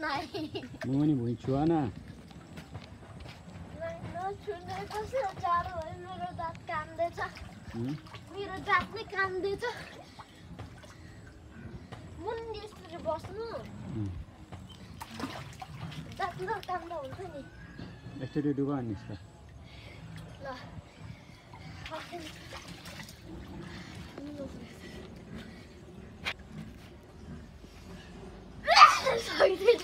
नाही नाही नछुने कसरी जाडो भयो मेरो दाँत काम्दैछ मेरो दाँत नै काम्दैछ मुन्डी यसरी बस्नु। दाँत नकाम्दा हुन्छ नि। यसरी डुबा निस्क ल डुब्छु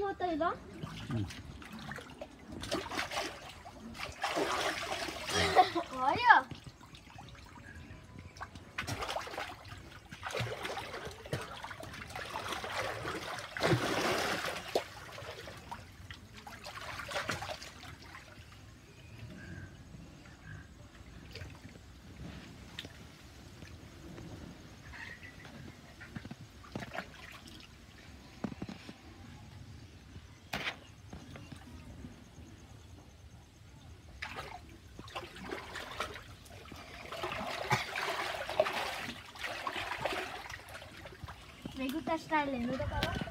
म त ल レグタしたいレグタかな？